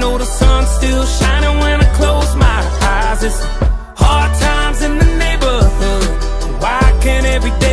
Know the sun's still shining when I close my eyes. It's hard times in the neighborhood. Why can't every day